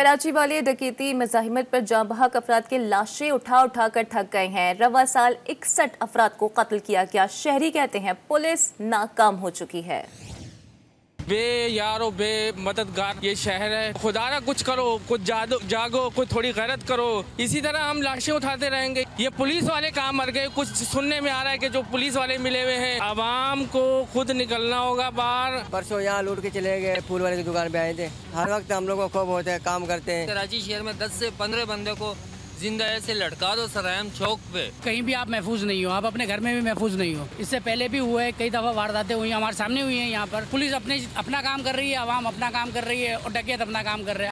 कराची वाले डकैती मजाहमत पर जाँ बहक अफराद के लाशें उठा उठा कर थक गए हैं। रवा साल इकसठ अफराद को कत्ल किया गया। शहरी कहते हैं पुलिस नाकाम हो चुकी है। बे यारो बे मददगार ये शहर है। खुदारा कुछ करो कुछ जादो जागो कुछ थोड़ी गैरत करो। इसी तरह हम लाशें उठाते रहेंगे। ये पुलिस वाले कहाँ मर गए। कुछ सुनने में आ रहा है कि जो पुलिस वाले मिले हुए हैं आवाम को खुद निकलना होगा बाहर। परसों यहाँ लूट के चले गए फूल वाले की दुकान पे आए थे। हर वक्त हम लोग को खूब होते हैं काम करते हैं। कराची शहर में 10 से 15 बंदे को ज़िंदा ऐसे लटका दो सरायम चौक पे। कहीं भी आप महफूज नहीं हो, आप अपने घर में भी महफूज नहीं हो। इससे पहले भी हुए है कई दफ़ा वारदातें हुई, हमारे सामने हुई है यहाँ पर। पुलिस अपने अपना काम कर रही है, आवाम अपना काम कर रही है और डकैत अपना काम कर रहे हैं।